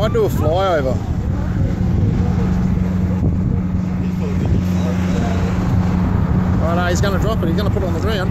Might do a flyover. Oh no, he's going to drop it. He's going to put it on the ground.